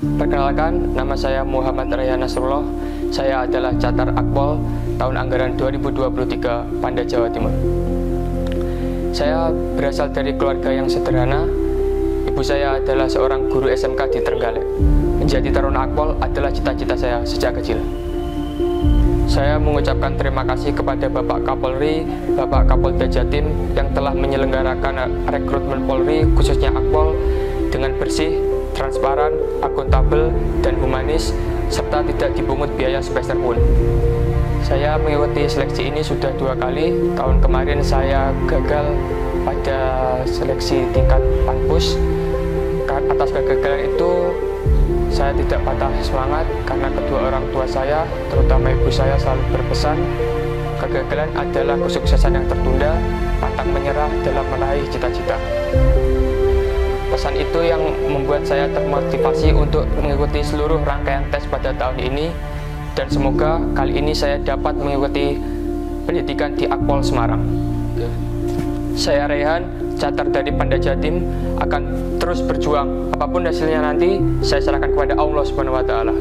Perkenalkan, nama saya Muhammad Raya Nasrullah. Saya adalah Catar Akpol tahun anggaran 2023 Panda Jawa Timur. Saya berasal dari keluarga yang sederhana. Ibu saya adalah seorang guru SMK di Trenggalek. Menjadi Taruna Akpol adalah cita-cita saya sejak kecil. Saya mengucapkan terima kasih kepada Bapak Kapolri, Bapak Kapolda Jatim yang telah menyelenggarakan rekrutmen Polri khususnya Akpol dengan bersih, transparan, akuntabel, dan humanis, serta tidak dipungut biaya sepeser pun. Saya mengikuti seleksi ini sudah dua kali. Tahun kemarin saya gagal pada seleksi tingkat pampus. Atas kegagalan itu saya tidak patah semangat karena kedua orang tua saya, terutama ibu saya selalu berpesan, kegagalan adalah kesuksesan yang tertunda, pantang menyerah dalam meraih cita-cita. Pesan itu yang membuat saya termotivasi untuk mengikuti seluruh rangkaian tes pada tahun ini dan semoga kali ini saya dapat mengikuti pendidikan di Akpol Semarang. Saya Rehan, catar dari Panda Jatim akan terus berjuang apa pun hasilnya nanti saya serahkan kepada Allah Subhanahu wa taala.